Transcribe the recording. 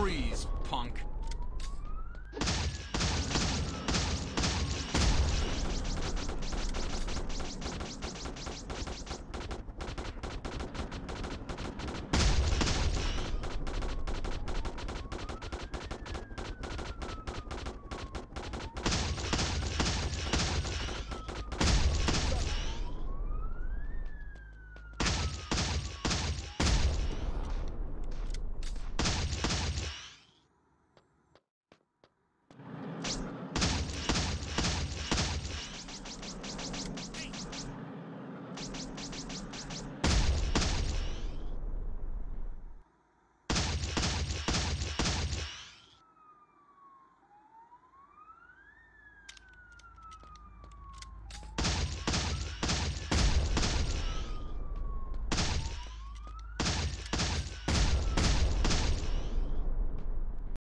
Freeze, punk.